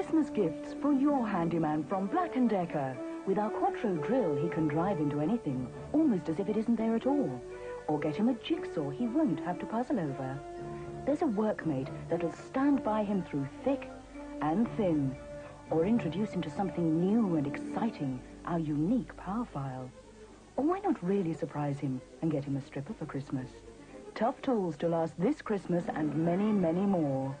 Christmas gifts for your handyman from Black & Decker. With our Quattro drill, he can drive into anything, almost as if it isn't there at all. Or get him a jigsaw he won't have to puzzle over. There's a workmate that'll stand by him through thick and thin. Or introduce him to something new and exciting, our unique power file. Or why not really surprise him and get him a stripper for Christmas? Tough tools to last this Christmas and many, many more.